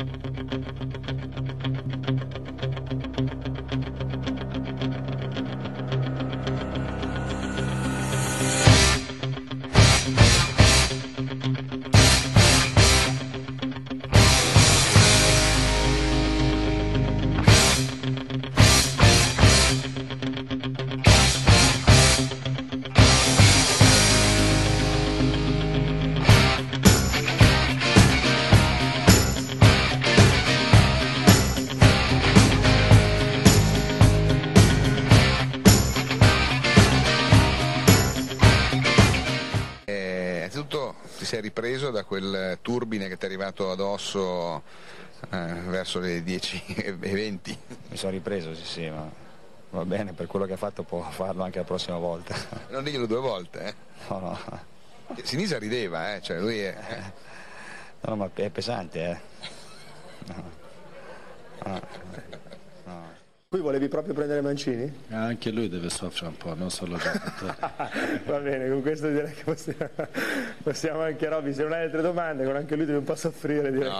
Eh, ti sei ripreso da quel turbine che ti è arrivato addosso eh, verso le 10.20. Mi sono ripreso, sì, sì, ma va bene, per quello che ha fatto può farlo anche la prossima volta. Non diglielo due volte, eh. No, no, Sinisa rideva, eh, cioè lui è... no, ma è pesante, eh. No. No. No. Qui volevi proprio prendere Mancini? Anche lui deve soffrire un po', non solo giocatore. Va bene, con questo direi che possiamo, possiamo anche Robby, se non hai altre domande, con anche lui devi un po' soffrire direi.